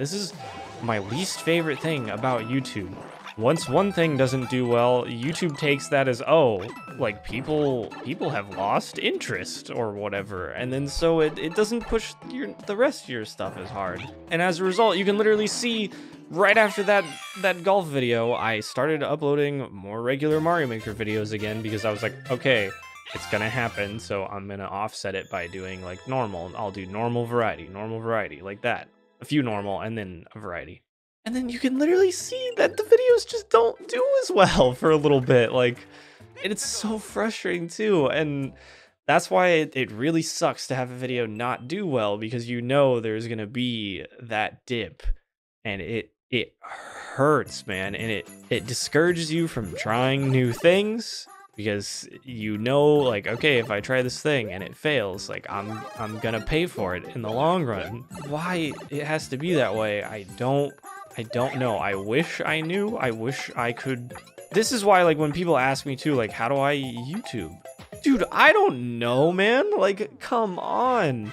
This is my least favorite thing about YouTube. Once one thing doesn't do well, YouTube takes that as oh, like people people have lost interest or whatever, and then so it, it doesn't push your the rest of your stuff as hard. And as a result, you can literally see right after that that golf video, I started uploading more regular Mario Maker videos again because I was like, okay, it's gonna happen, so I'm gonna offset it by doing like normal. I'll do normal variety, normal variety, like that. A few normal and then a variety. And then you can literally see that the videos just don't do as well for a little bit. Like, and it's so frustrating too. And that's why it, it really sucks to have a video not do well because you know there's gonna be that dip and it it hurts, man, and it it discourages you from trying new things because you know like okay if i try this thing and it fails like i'm i'm gonna pay for it in the long run. Why it has to be that way i don't i don't know. I wish i knew. I wish i could. This is why like when people ask me too like how do i youtube? Dude i don't know man. Like come on